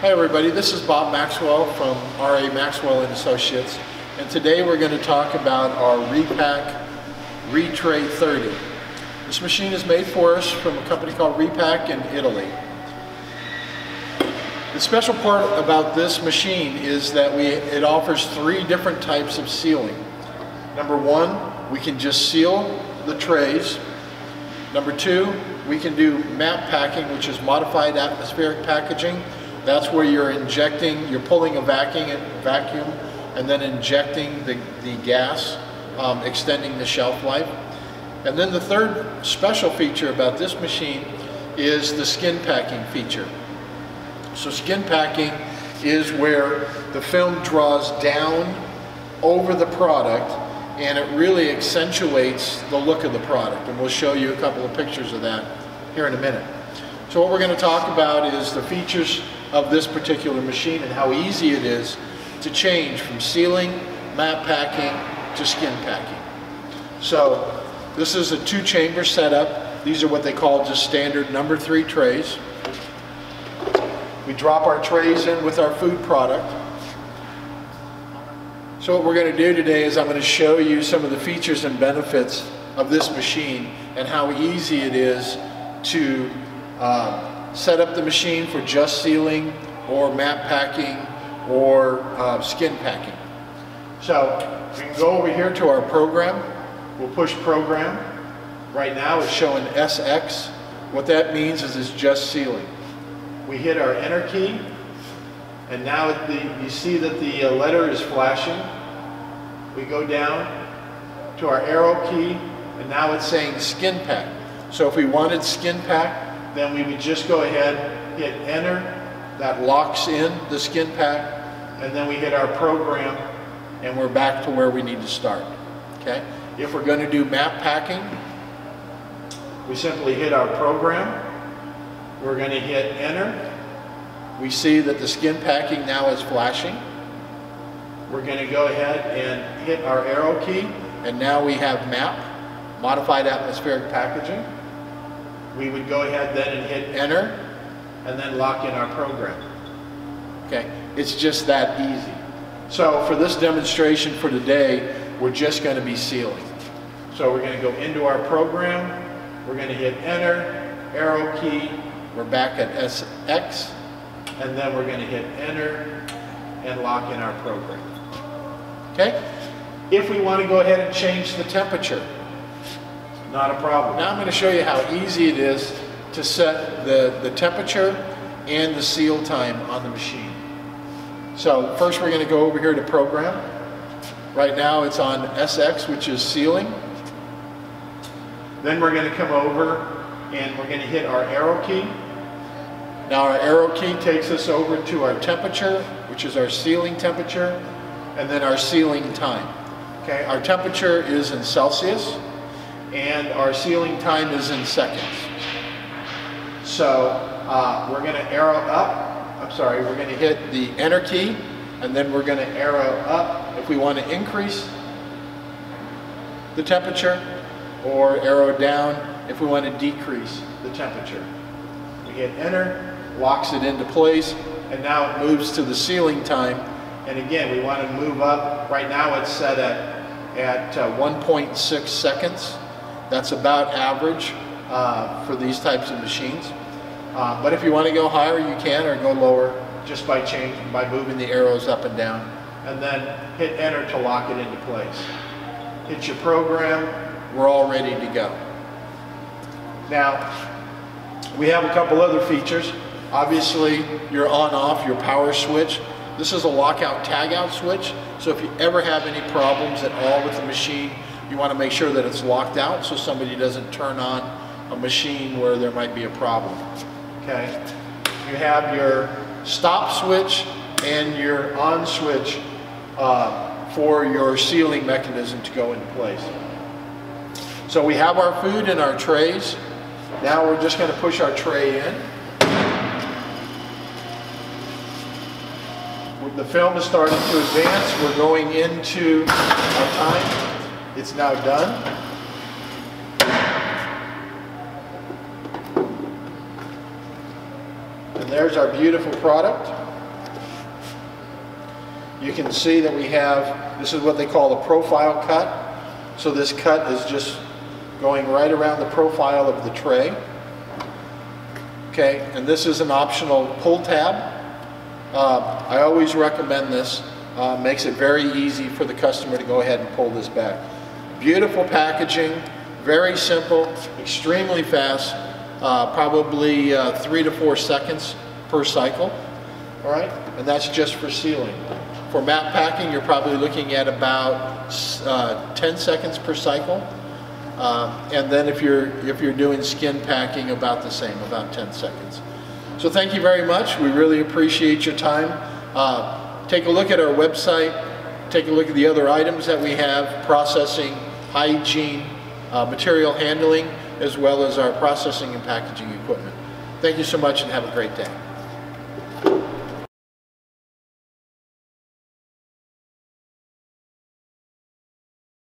Hi everybody, this is Bob Maxwell from RA Maxwell and Associates and today we're going to talk about our Reepack ReeTray 30. This machine is made for us from a company called Reepack in Italy. The special part about this machine is that we it offers three different types of sealing. Number one, we can just seal the trays. Number two, we can do MAP packing, which is modified atmospheric packaging. That's where you're injecting, you're pulling a vacuum, vacuum and then injecting the, the gas, um, extending the shelf life. And then the third special feature about this machine is the skin packing feature. So skin packing is where the film draws down over the product and it really accentuates the look of the product. And we'll show you a couple of pictures of that here in a minute. So what we're going to talk about is the features of this particular machine and how easy it is to change from sealing, map packing to skin packing. So this is a two chamber setup. These are what they call just standard number three trays. We drop our trays in with our food product. So what we're going to do today is I'm going to show you some of the features and benefits of this machine and how easy it is to uh, set up the machine for just sealing or map packing or uh, skin packing. So we can go over here to our program. We'll push program. Right now it's showing SX. What that means is it's just sealing. We hit our enter key and now the, you see that the uh, letter is flashing. We go down to our arrow key and now it's saying skin pack. So if we wanted skin pack, then we would just go ahead, hit enter, that locks in the skin pack, and then we hit our program and we're back to where we need to start. Okay? If we're going to do map packing, we simply hit our program. We're going to hit enter. We see that the skin packing now is flashing. We're going to go ahead and hit our arrow key and now we have map, modified atmospheric packaging. We would go ahead then and hit enter and then lock in our program. Okay, it's just that easy. So for this demonstration for today, we're just going to be sealing. So we're going to go into our program, we're going to hit enter, arrow key, we're back at SX, and then we're going to hit enter and lock in our program. Okay? If we want to go ahead and change the temperature, not a problem. Now I'm going to show you how easy it is to set the, the temperature and the seal time on the machine. So first we're going to go over here to program. Right now it's on SX, which is sealing. Then we're going to come over and we're going to hit our arrow key. Now our arrow key takes us over to our temperature, which is our sealing temperature, and then our sealing time. Okay, our temperature is in Celsius, and our sealing time is in seconds. So uh, we're going to arrow up. I'm sorry, we're going to hit the enter key and then we're going to arrow up if we want to increase the temperature or arrow down if we want to decrease the temperature. We hit enter, locks it into place, and now it moves to the sealing time. And again, we want to move up. Right now it's set at, at uh, 1.6 seconds. That's about average uh, for these types of machines. Uh, but if you want to go higher, you can, or go lower just by changing, by moving the arrows up and down. And then hit enter to lock it into place. Hit your program, we're all ready to go. Now, we have a couple other features. Obviously, your on-off, your power switch. This is a lockout tagout switch. So if you ever have any problems at all with the machine, you want to make sure that it's locked out so somebody doesn't turn on a machine where there might be a problem okay? You have your stop switch and your on switch uh, for your sealing mechanism to go into place. So we have our food in our trays. Now we're just going to push our tray in. The film is starting to advance. We're going into our time. It's now done. And there's our beautiful product. You can see that we have, this is what they call a profile cut. So this cut is just going right around the profile of the tray. Okay, and this is an optional pull tab. Uh, I always recommend this. Uh, makes it very easy for the customer to go ahead and pull this back. Beautiful packaging, very simple, extremely fast, uh, probably uh, three to four seconds per cycle. All right, and that's just for sealing. For map packing, you're probably looking at about uh, 10 seconds per cycle. Um, and then if you're, if you're doing skin packing, about the same, about 10 seconds. So thank you very much. We really appreciate your time. Uh, take a look at our website. Take a look at the other items that we have, processing, hygiene, uh, material handling, as well as our processing and packaging equipment. Thank you so much and have a great day.